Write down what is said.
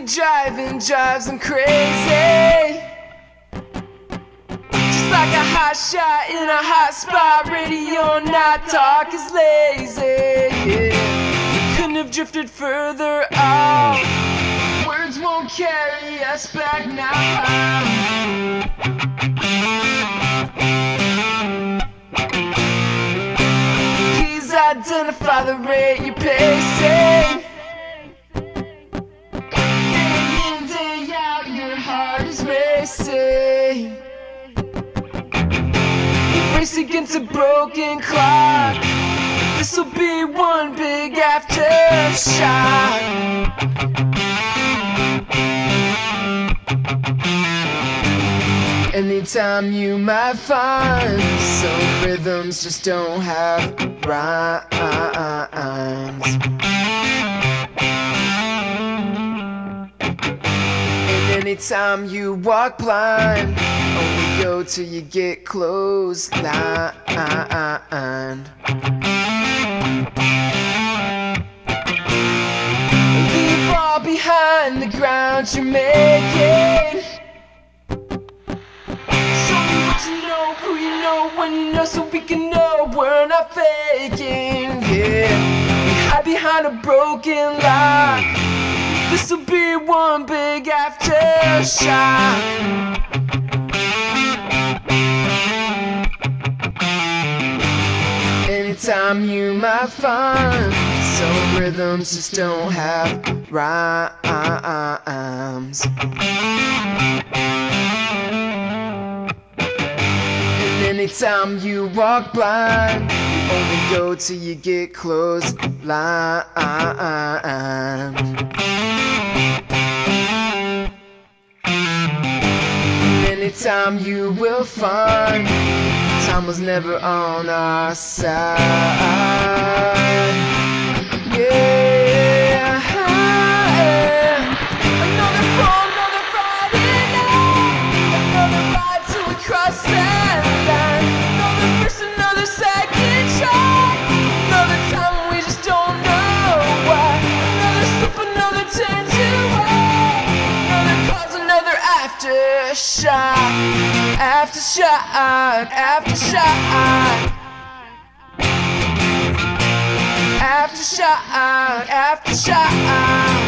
drives them crazy. Just like a hot shot in a hot spot, radio not talk is lazy. Yeah. Couldn't have drifted further out. Words won't carry us back now. Please identify the rate you're pacing. Race against a broken clock. This'll be one big aftershock. Anytime you might find some rhythms just don't have rhymes. Anytime you walk blind, only go till you get close lined. Leave all behind the ground you're making. Show me what you know, who you know, when you know, so we can know we're not faking. Yeah, we hide behind a broken lock. This'll be one big aftershock. Anytime you might find some rhythms just don't have rhymes. Anytime you walk blind, you only go till you get close lined. Anytime you will find time was never on our side. Yeah. Aftershock. Aftershock, aftershock. Aftershock, aftershock.